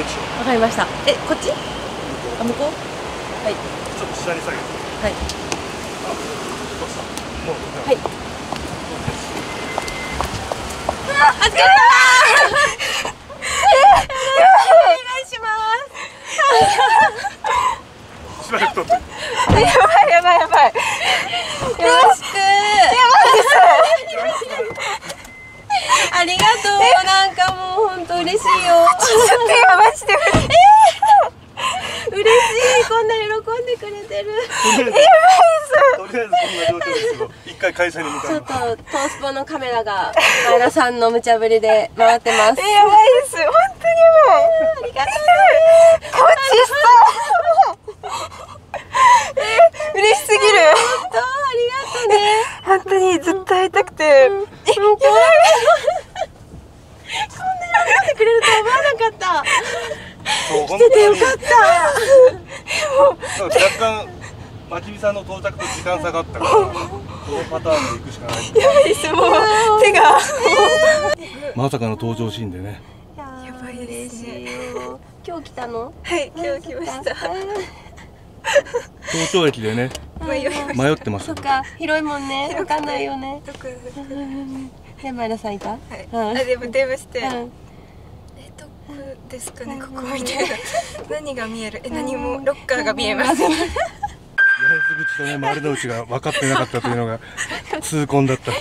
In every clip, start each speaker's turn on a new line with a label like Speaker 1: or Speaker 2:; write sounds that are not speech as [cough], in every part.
Speaker 1: わかりました。えこっち？あ向こう？はい。
Speaker 2: ちょっと下に下げて。
Speaker 1: はい。
Speaker 2: あどうした？もう
Speaker 1: はい。あ疲れたお願いしま [laughs]
Speaker 2: しばらく撮って。
Speaker 3: やばいやばいやばい。
Speaker 1: す [laughs] よろしくありがとう。なんかもう本当嬉しいよ。
Speaker 3: ちょっと今マジで
Speaker 1: 嬉しい。[laughs] こんな喜んでくれてる。
Speaker 2: とりあえずとりあえずこんな状況ですけど一回会社に向か
Speaker 1: ちょっとトースポのカメラが前田さんの無茶ぶりで回ってます。
Speaker 3: えやばいです。本当にやばいありがとう。こっちそうえ嬉しすぎる。
Speaker 1: 本当ありがとうね。
Speaker 3: 本当にずっと会いたくて。え
Speaker 1: 本当こんな喜んでくれると思わなかった。
Speaker 2: そう本
Speaker 1: 来ててよかった。
Speaker 2: 若干まきみさんの到着と時間差があったからこのパターンで行くしかない。
Speaker 3: やばいですもう手が。
Speaker 2: まさかの登場シーンでね。
Speaker 1: や
Speaker 3: ばいですね
Speaker 1: 嬉しいよ。今日来たの？
Speaker 3: はい今日来ました。
Speaker 2: 東京駅でね
Speaker 3: 迷
Speaker 2: ってました。
Speaker 1: そっか広いもんね。わかんないよねで前田さんいた？
Speaker 3: はい、
Speaker 1: うん。
Speaker 3: あでも電話して、
Speaker 1: うん。
Speaker 3: えどこですかねここみたいな。何が見える？え何もロッカーが見えます。
Speaker 2: 八重洲口とね丸の内が分かってなかったというのが痛恨だった。
Speaker 1: じゃ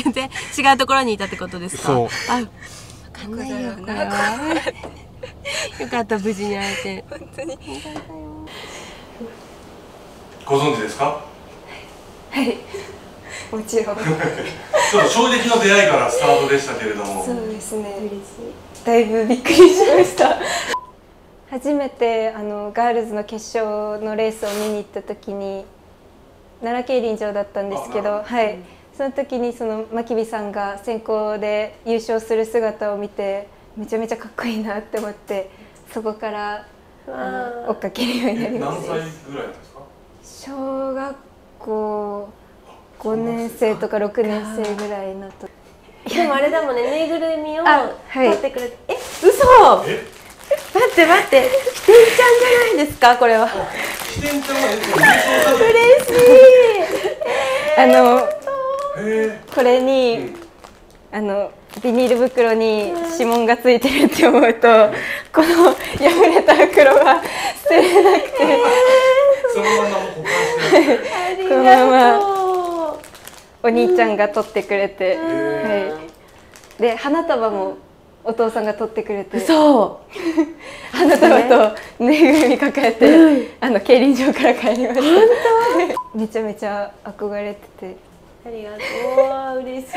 Speaker 1: あ全然違うところにいたってことですか？
Speaker 2: そう。
Speaker 1: あわかんないよこれはよかった無事に会えて。
Speaker 3: 本当に。
Speaker 2: ご存知ですか？
Speaker 3: はい。もちろん [laughs]
Speaker 2: ちょっと衝撃の出会いからスタートでしたけれども。
Speaker 3: そうですね。だいぶびっくりしました。初めてあのガールズの決勝のレースを見に行った時に奈良競輪場だったんですけど、はい、その時にその真木さんが先行で優勝する姿を見てめちゃめちゃかっこいいなって思ってそこから追っかけるようになりました。
Speaker 2: 何歳ぐらいなんですか？
Speaker 3: 小学校5年生とか6年生ぐらいのと。
Speaker 1: でもあれだもんねぬいぐるみを
Speaker 3: あはい。
Speaker 1: 取ってくれて、え嘘！
Speaker 2: え？
Speaker 1: 待って待って。ひてんちゃんじゃないですか？これは。
Speaker 2: 起点ちゃんは
Speaker 1: 嬉しい。
Speaker 3: あの
Speaker 2: へ
Speaker 3: これに、あのビニール袋に指紋がついてるって思うとこの破れた袋が捨てれなくて。
Speaker 2: えそのまま保管して
Speaker 3: この
Speaker 1: が
Speaker 3: ま
Speaker 1: と
Speaker 3: お兄ちゃんが取ってくれて、
Speaker 2: へ
Speaker 3: はい、で花束もお父さんが取ってくれて。
Speaker 1: うそう。[laughs]
Speaker 3: 花束とぬいぐるみ抱えて、あの競輪場から帰りました。[laughs] めちゃめちゃ憧れてて。
Speaker 1: ありがとう。嬉しい。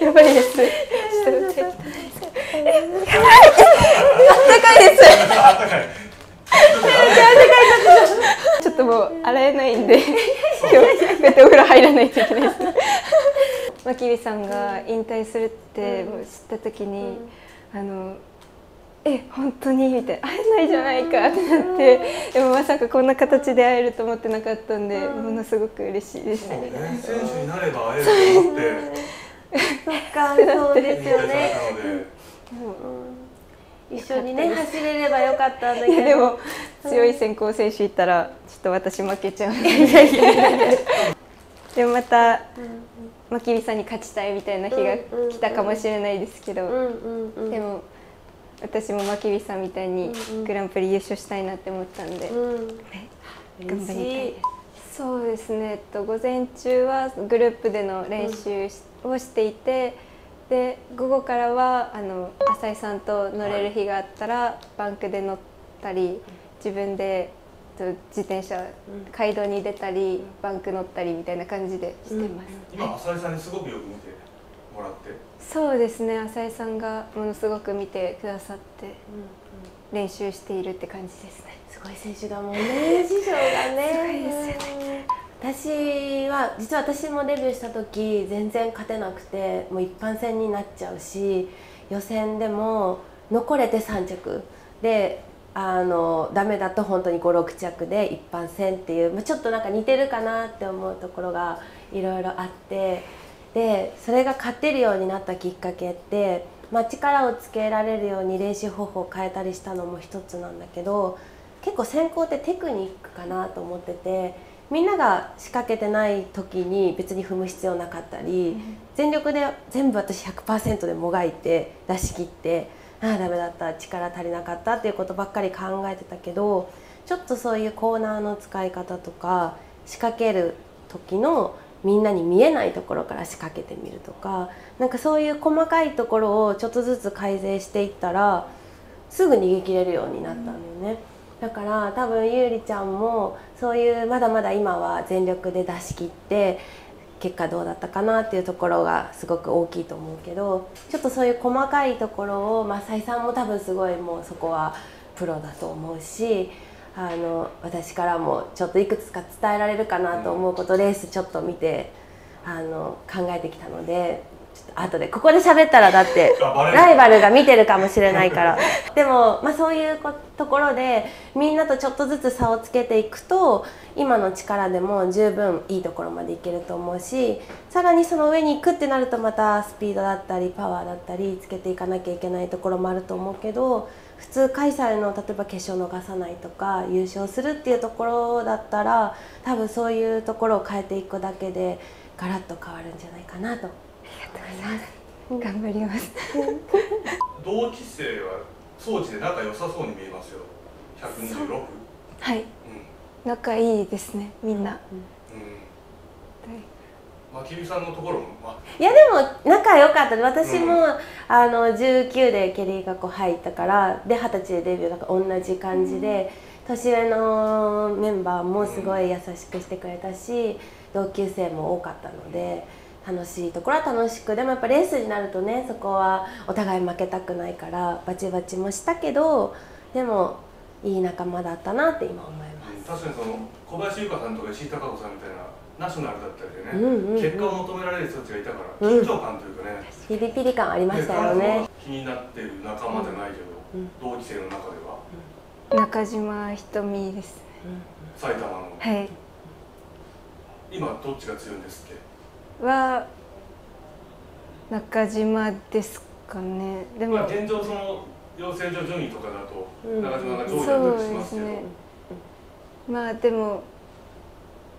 Speaker 1: [laughs]
Speaker 3: やばいです。あったかいです [laughs] ちょっともう洗えないんで今日こうやってお風呂入らないといけないです。マキビさんが引退するってもう知った時に、あのえ本当に？みたいな。会えないじゃないかってなってでもまさかこんな形で会えると思ってなかったんで、ものすごく嬉しいです、
Speaker 2: 選手になれば会えると思って。[laughs]
Speaker 1: そっかそうですよね [laughs] 一緒にね走れればよかったんだけど。
Speaker 3: でも強い先行選手いたらちょっと私負けちゃう。んでまたマキビさんに勝ちたいみたいな日が来たかもしれないですけど、
Speaker 1: うんうんうん。
Speaker 3: でも私もマキビさんみたいにグランプリ優勝したいなって思ったんで、
Speaker 1: うん。
Speaker 3: 頑張りたい。ですそうですね、えっと、午前中はグループでの練習しをしていてで午後からはあの浅井さんと乗れる日があったらバンクで乗ったり自分でえっと自転車街道に出たりバンク乗ったりみたいな感じでしてます、
Speaker 2: 今浅井さんにすごくよく見てもらって。
Speaker 3: そうですね浅井さんがものすごく見てくださって練習しているって感じですね。
Speaker 1: すごい選手だもんね師匠がね私は実は私もデビューした時全然勝てなくてもう一般戦になっちゃうし予選でも残れて3着。であのダメだと本当に56着で一般戦っていう、まあ、ちょっとなんか似てるかなって思うところがいろいろあって。でそれが勝てるようになったきっかけって、まあ、力をつけられるように練習方法を変えたりしたのも一つなんだけど結構先行ってテクニックかなと思っててみんなが仕掛けてない時に別に踏む必要なかったり、全力で全部私100%でもがいて出し切ってああダメだった力足りなかったっていうことばっかり考えてたけどちょっとそういうコーナーの使い方とか仕掛ける時のみんなに見えないところから仕掛けてみるとかなんかそういう細かいところをちょっとずつ改善していったらすぐ逃げ切れるようになったんだよね。だから多分ゆうりちゃんもそういうまだまだ今は全力で出し切って結果どうだったかなっていうところがすごく大きいと思うけどちょっとそういう細かいところをまあさんも多分すごいもうそこはプロだと思うしあの私からもちょっといくつか伝えられるかなと思うことレースちょっと見てあの考えてきたので後でここで喋ったらだって [laughs] ライバルが見てるかもしれないから。[laughs] でも、まあ、そういうこところでみんなとちょっとずつ差をつけていくと今の力でも十分いいところまでいけると思うしさらにその上に行くってなるとまたスピードだったりパワーだったりつけていかなきゃいけないところもあると思うけど普通開催の例えば決勝逃さないとか優勝するっていうところだったら多分そういうところを変えていくだけでガラッと変わるんじゃないかなと思います。
Speaker 3: 頑張ります。
Speaker 2: 同期生は装置で仲良さそうに見えますよ。126う。ん
Speaker 3: はい。仲いいですねみんな、
Speaker 2: まきみさんのところも、ま
Speaker 1: いやでも仲良かった。で私も、あの19でケリー学校入ったからで二十歳でデビューだから同じ感じで、年上のメンバーもすごい優しくしてくれたし同級生も多かったので楽しいところは楽しくでもやっぱレースになるとねそこはお互い負けたくないからバチバチもしたけどでもいい仲間だったなって今思います。
Speaker 2: 確かにその小林優香さんとか石井貴子さんみたいなナショナルだったりでね、
Speaker 1: うんうんうん。
Speaker 2: 結果を求められる人たちがいたから
Speaker 1: うん。
Speaker 2: 緊張感というかね、
Speaker 1: ピリピリ感ありましたよ
Speaker 2: で
Speaker 1: ね。
Speaker 2: 気になってる仲間じゃないけど、
Speaker 1: うん。
Speaker 2: 同期生の中では？
Speaker 3: 中島ひとみですね。
Speaker 2: 埼玉の、
Speaker 3: はい。
Speaker 2: 今どっちが強いんですって
Speaker 3: は中島ですかね。でも、
Speaker 2: まあ、現状その養成所順位とかだと
Speaker 1: うん。
Speaker 2: 中島が上位だったりしますけど、
Speaker 3: そうですね。まあでも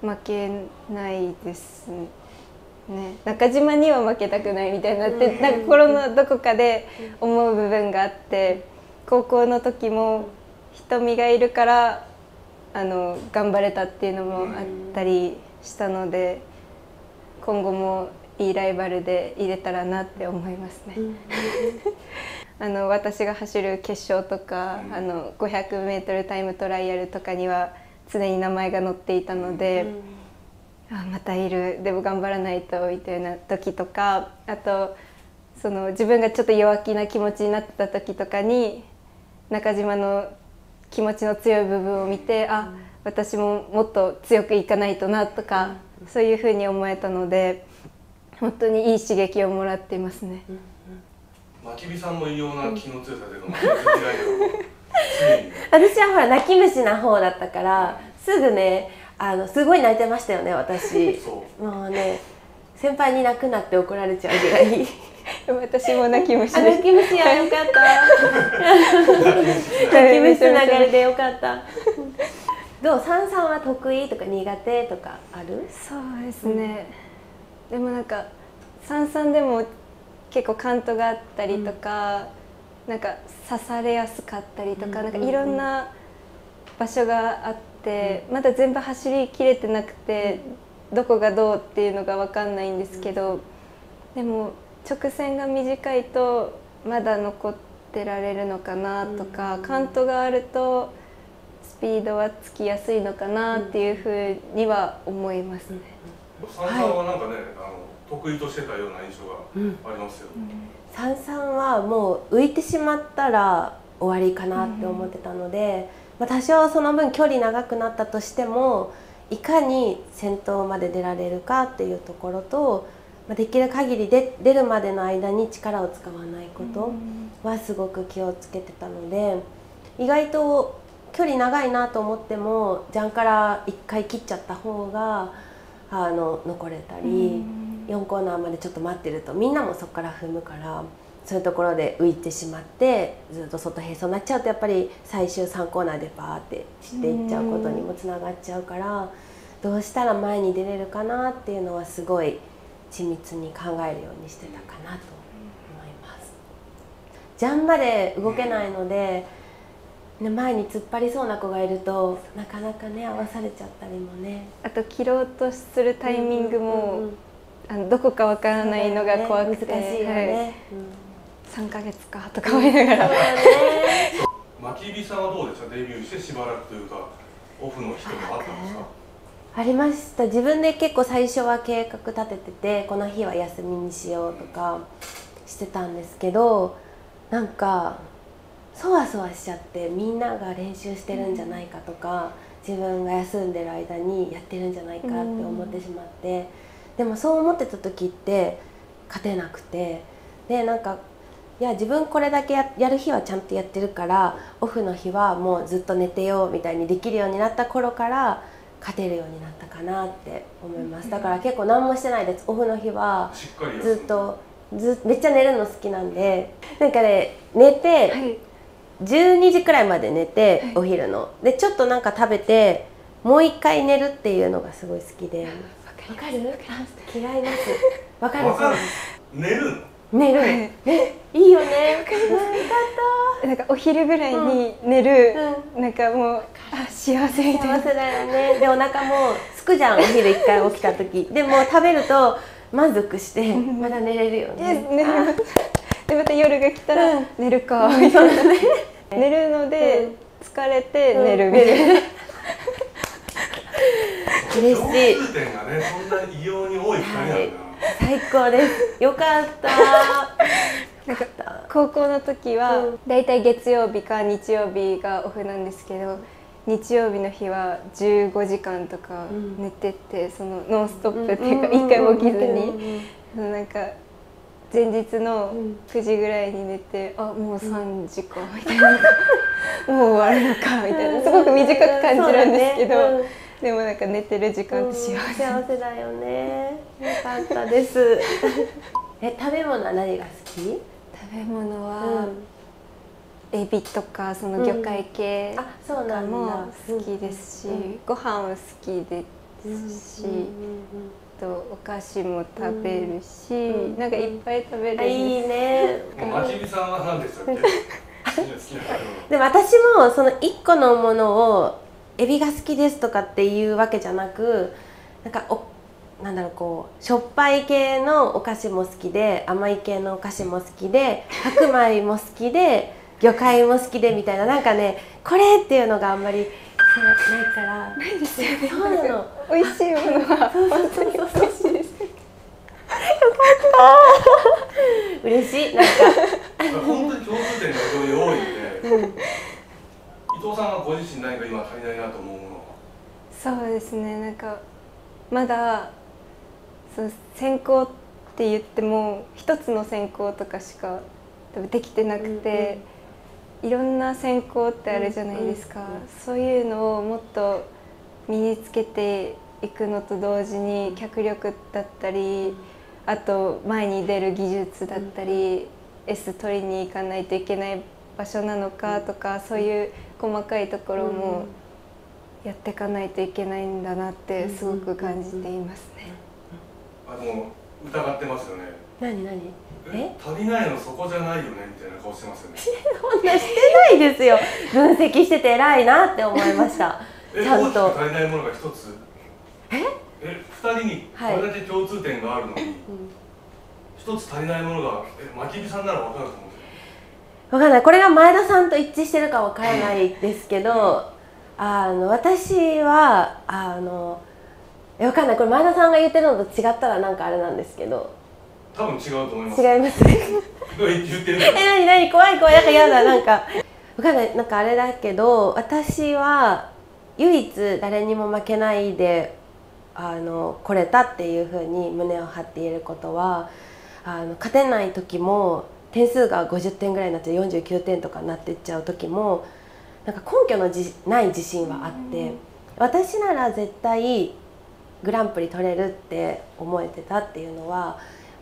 Speaker 3: 負けないですね。中島には負けたくないみたいになって、
Speaker 1: うん。
Speaker 3: なんか心のどこかで思う部分があって高校の時も瞳がいるからあの頑張れたっていうのもあったりしたので今後もいいライバルで入れたらなって思いますね。[laughs] あの私が走る決勝とか、
Speaker 2: うん。
Speaker 3: あの 500m タイムトライアルとかには常に名前が載っていたので、あまたいる。でも頑張らないとみたいな時とかあとその自分がちょっと弱気な気持ちになってた時とかに中島の気持ちの強い部分を見て、あ私ももっと強くいかないとなとか、そういうふうに思えたので本当にいい刺激をもらっていますね。
Speaker 2: まきみさんも異様な気の強さというか、まあ、気の強いが常に。ね [laughs]
Speaker 1: 私はほら泣き虫な方だったからすぐねあのすごい泣いてましたよね私。もうね先輩に泣くなって怒られちゃうぐらい。
Speaker 3: 私も泣き虫
Speaker 1: あ
Speaker 3: です
Speaker 1: 泣き虫はよかった。泣き虫。[laughs] つながりでよかったどう？三三は得意とか苦手とかある？
Speaker 3: そうですね、でもなんか三々でも結構カントがあったりとか、なんか刺されやすかったりとか、
Speaker 1: うん
Speaker 3: なんかいろんな場所があって、まだ全部走りきれてなくて、どこがどうっていうのが分かんないんですけど、でも直線が短いとまだ残ってられるのかなとか、
Speaker 1: うん。
Speaker 3: カントがあるとスピードはつきやすいのかなっていうふうには思いますね。
Speaker 2: 三さんはなんかね、あの得意としてたような印象がありますよ、
Speaker 1: 三三はもう浮いてしまったら終わりかなって思ってたので、まあ、多少その分距離長くなったとしてもいかに先頭まで出られるかっていうところと、まあ、できる限りで出るまでの間に力を使わないことはすごく気をつけてたので意外と距離長いなと思ってもジャンから1回切っちゃった方があの残れたり。4コーナーまでちょっと待ってるとみんなもそこから踏むからそういうところで浮いてしまってずっと外並走になっちゃうとやっぱり最終3コーナーでバーって散っていっちゃうことにもつながっちゃうからどうしたら前に出れるかなっていうのはすごい緻密に考えるようにしてたかなと思います。ジャンバで動けないので、ね、前に突っ張りそうな子がいるとなかなかね合わされちゃったりもね。
Speaker 3: あと切ろうとするタイミング
Speaker 1: うんうんう
Speaker 3: も
Speaker 1: ん。
Speaker 3: あのどこかわからないのが怖くて、
Speaker 1: ね難しいよ
Speaker 3: はい。
Speaker 1: ね。
Speaker 3: 3ヶ月かとか思いながら。
Speaker 1: そうだよね。
Speaker 2: 巻き火さんはどうでしたデビューしてしばらくというかオフの人もあったんですか？
Speaker 1: ありました。自分で結構最初は計画立てててこの日は休みにしようとかしてたんですけどなんかそわそわしちゃってみんなが練習してるんじゃないかとか自分が休んでる間にやってるんじゃないかって思ってしまってでもそう思ってた時って勝てなくてでなんかいや自分これだけややる日はちゃんとやってるからオフの日はもうずっと寝てようみたいにできるようになった頃から勝てるようになったかなって思います。だから結構何もしてないです。オフの日はずっとずめっちゃ寝るの好きなんでなんかね寝て
Speaker 3: はい
Speaker 1: 12時くらいまで寝てお昼の。でちょっとなんか食べてもう一回寝るっていうのがすごい好きで。[laughs] わかるあ嫌います。わかる。
Speaker 2: 寝るの？
Speaker 1: 寝る、
Speaker 3: はい。
Speaker 1: ねいいよね。
Speaker 3: なんかお昼ぐらいに寝る、
Speaker 1: う
Speaker 3: なんかもうあ幸せみたいな。
Speaker 1: 幸せだよね。でお腹もすくじゃんお昼一回起きた時。でも食べると満足してまだ寝れるよ
Speaker 3: え
Speaker 1: ね [laughs]
Speaker 3: 寝れますでまた夜が来たら
Speaker 1: うん。
Speaker 3: 寝るかみたいな、寝るので疲れて寝るみたいな、[laughs]
Speaker 1: 嬉しい。
Speaker 2: 共通点がねそんな異様に多い二人なんだな、
Speaker 1: 最高です。よかった。[laughs]
Speaker 3: なんか高校の時は
Speaker 1: うん。
Speaker 3: だいたい月曜日か日曜日がオフなんですけど日曜日の日は15時間とか
Speaker 1: うん。
Speaker 3: 寝てて、そのノンストップっていうか一回も起きずに、そのなんか前日の
Speaker 1: うん。
Speaker 3: 9時ぐらいに寝て、あもう3時かみたいな、[laughs] もう終わるのかみたいな。すごく短く感じるんですけど、
Speaker 1: そうだね
Speaker 3: でもなんか寝てる時間って幸
Speaker 1: うん。
Speaker 3: せ、
Speaker 1: 幸せだよね。よかったです。[laughs] え食べ物は何が好き？
Speaker 3: 食べ物
Speaker 1: う
Speaker 3: は、
Speaker 1: ん。
Speaker 3: エビとかその魚介系
Speaker 1: あそう
Speaker 3: とかも好きですし、
Speaker 1: うん。
Speaker 3: ご飯も好きですし、
Speaker 1: うん。うん
Speaker 3: とお菓子も食べるし、
Speaker 1: うん
Speaker 3: なんかいっぱい食べる。
Speaker 1: いいね。
Speaker 2: まきびさんは何で
Speaker 1: も私もその1個のものをエビが好きですとかっていうわけじゃなくなんかおなんだろうこうしょっぱい系のお菓子も好きで甘い系のお菓子も好きで白米も好きで魚介も好きでみたいななんかねこれっていうのがあんまりないから。ないですよね。そうなの。
Speaker 3: 美味しいものは
Speaker 1: そうそうそうそう
Speaker 3: 美味しい。です
Speaker 1: 嬉しい。なんか。
Speaker 2: 本当に共通点が非常に多いんで、伊藤さんはご自身何か今足りないなと思うものは？
Speaker 3: そうですね。なんかまだその専攻って言っても一つの専攻とかしか多分できてなくて、いろんな専攻ってあるじゃないですか、
Speaker 1: うんうんうん。
Speaker 3: そういうのをもっと身につけていくのと同時に脚力だったり、あと前に出る技術だったり、S 取りに行かないといけない場所なのかとか、そういう細かいところもやっていかないといけないんだなってすごく感じていますね。
Speaker 2: あでも疑ってますよね。
Speaker 1: 何何？え？
Speaker 2: 足りないのそこじゃないよねみたいな顔してますよね。
Speaker 1: そんなしてないですよ。分析してて偉いなって思いました。[laughs]
Speaker 2: え
Speaker 1: ちゃんと。
Speaker 2: 足りないものが一つ？え？え二人にこれだけ共通点があるのに、一つ足りないものがえ巻き火さんなら分かると思う
Speaker 1: わかんない。これが前田さんと一致してるかわからないですけどあの私はあのえわかんない。これ前田さんが言ってるのと違ったらなんかあれなんですけど
Speaker 2: 多分違うと思います。
Speaker 1: 違います
Speaker 2: 言ってる [laughs]
Speaker 1: え何？何怖い怖い。なんか嫌だ。なんか。わかんない。なんかあれだけど私は唯一誰にも負けないであの来れたっていうふうに胸を張って言えることはあの勝てない時も点数が50点ぐらいになって49点とかになってっちゃう時もなんか根拠のじない自信はあって私なら絶対グランプリ取れるって思えてたっていうのは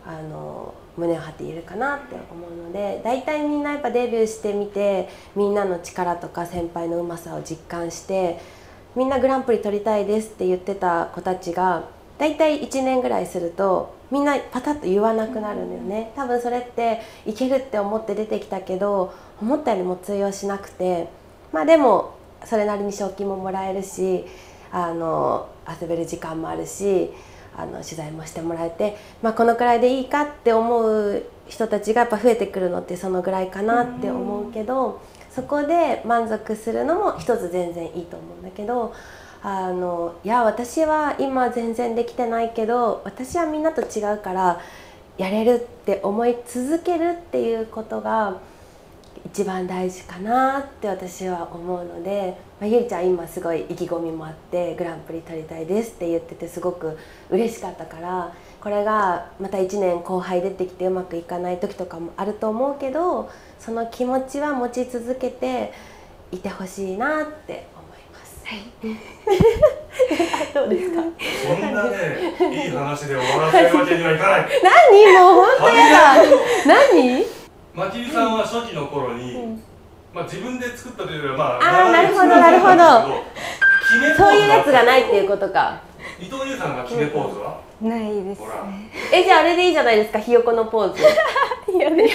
Speaker 1: あの胸を張って言えるかなって思うので大体みんなやっぱデビューしてみてみんなの力とか先輩のうまさを実感してみんなグランプリ取りたいですって言ってた子たちが大体1年ぐらいするとみんなパタッと言わなくなるんだよね。多分それっていけるって思って出てきたけど思ったよりも通用しなくてまあでもそれなりに賞金ももらえるしあの遊べる時間もあるしあの取材もしてもらえて、まあ、このくらいでいいかって思う人たちがやっぱ増えてくるのってそのぐらいかなって思うけど、そこで満足するのも一つ全然いいと思うんだけどあのいや私は今全然できてないけど私はみんなと違うからやれるって思い続けるっていうことが一番大事かなって私は思うので、まあ、ゆりちゃん今すごい意気込みもあってグランプリ取りたいですって言っててすごく嬉しかったからこれがまた1年後輩出てきてうまくいかない時とかもあると思うけどその気持ちは持ち続けていてほしいなって思います。はい、どうですか？
Speaker 2: そんなね、いい話で終わらせるわけにはいかない。[laughs]
Speaker 1: 何？もう本当やだ。何？
Speaker 2: まきりさんは初期の頃に、うん、まあ自分で作ったというよりはま
Speaker 1: ああなるほどなるほど。そういうやつがないっていうことか。
Speaker 2: 伊藤優さんが決めポーズは、
Speaker 3: ないです、ね、
Speaker 1: えじゃああれでいいじゃないですかひよこのポーズ。[laughs] いやね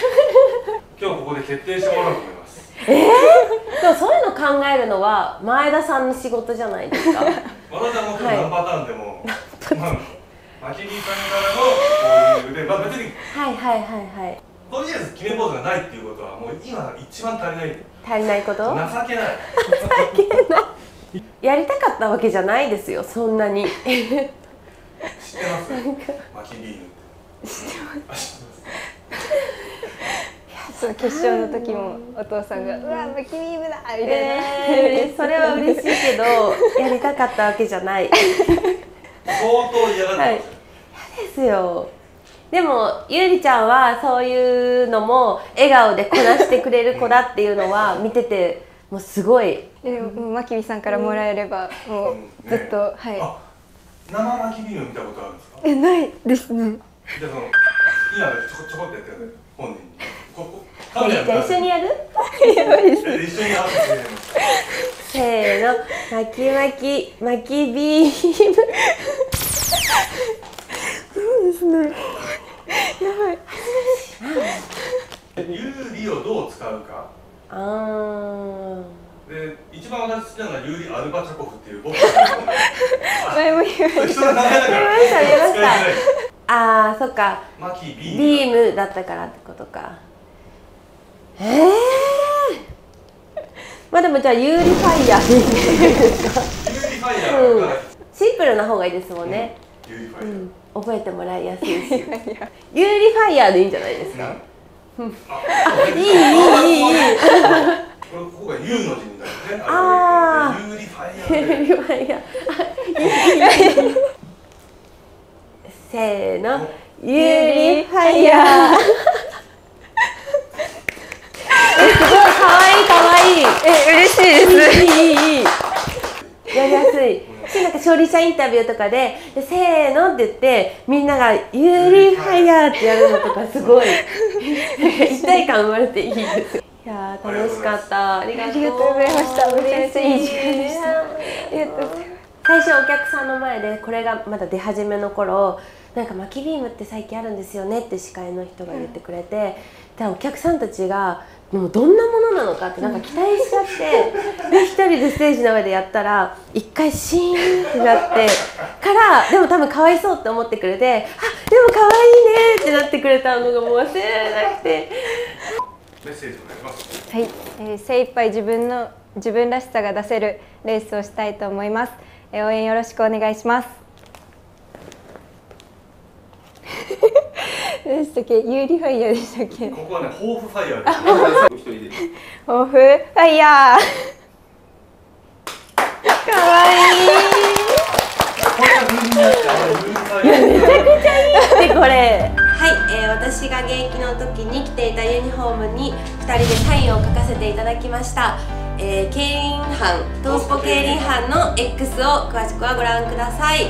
Speaker 2: 今日ここで決定してもらおうと思います。
Speaker 1: えー、でもそういうの考えるのは前田さんの仕事じゃないですか。[laughs]
Speaker 2: 和田さんも何パターンでも、はい、まあまきりさんからのこういうでまあ別に
Speaker 1: はいはいはいはい
Speaker 2: とりあえず決めポーズがないっていうことはもう今一番足りない。
Speaker 1: 足りないこと？情
Speaker 2: けない。[laughs]
Speaker 1: 情けないやりたかったわけじゃないですよそんなに。知って
Speaker 2: ます？マキビー
Speaker 3: ル知ってます。そう決勝の時もお父さんが「うわマキビームだ!」みたいな、
Speaker 1: えー、それは嬉しいけど [laughs] やりたかったわけじゃない。
Speaker 2: 相当嫌だったはい、
Speaker 1: 嫌ですよでもゆりちゃんはそういうのも笑顔でこなしてくれる子だっていうのは見ててもうすごい。
Speaker 3: でもまきびさんからもらえればもうずっと、ね、は
Speaker 2: い。生まきびを見たことあるんですか？
Speaker 3: えないですね。
Speaker 2: じゃその今ちょこちょこってやってる本人に。ここ
Speaker 1: カメラじゃ一緒にやる？
Speaker 2: やばいです。一緒にやる。
Speaker 1: せーの、まきまきまきビーム。
Speaker 3: そうですね。やばい。[laughs]
Speaker 2: 有利をどう使うか。あで一番私好きなのはユーリ・アルバチャコフっていう僕 [laughs]
Speaker 3: 前も言いました。
Speaker 1: ああそっか。
Speaker 2: マキビ
Speaker 1: ーム。ビームだったからってことか。ええー、まあでもじゃあユーリファイヤーでいいですか。
Speaker 2: ユーリファイヤー、うん、
Speaker 1: シンプルな方がいいですもんね、
Speaker 2: うん、うん。
Speaker 1: 覚えてもらいやすいし。ユーリファイヤーでいいんじゃないですか、うん、あいいいいいい。いい
Speaker 2: これここが U の字になるね。ああユー。リファイヤーユーリファイヤ
Speaker 1: ーせーの。ユーリファイヤーえすごい可愛い可愛い
Speaker 3: え嬉しいです。
Speaker 1: いいいいいい。やりやすい。しなんか勝利者インタビューとかで「でせーの」って言ってみんなが「ユーリーファイヤー」ってやるのとかすごい [laughs] 一体感生まれていいです。いや楽しかった。
Speaker 3: ありがとう。ございました。めちゃいい時間でした。ありがとう。ございます
Speaker 1: 最初お客さんの前でこれがまだ出始めの頃なんか「巻きビームって最近あるんですよね」って司会の人が言ってくれて、でお客さんたちがもうどんなものなのかってなんか期待しちゃってで [laughs] 一人でステージの上でやったら一回シーンってなってからでも多分かわいそうって思ってくれてあでもかわいいねってなってくれたのがもう忘れられなくて。
Speaker 2: メッセージお願いします。
Speaker 3: はい、えー、精一杯自分の自分らしさが出せるレースをしたいと思います、えー、応援よろしくお願いしますでしたっけ？ユーリファイヤーでしたっけ？
Speaker 2: ここはね防府ファイヤーです。[laughs]
Speaker 3: 防府ファイヤー。かわいい。
Speaker 1: いやめちゃくちゃいいってこれ。はい、えー、私が現役の時に着ていたユニフォームに2人でサインを書かせていただきました。えー、競輪班トースポ競輪班の X を詳しくはご覧ください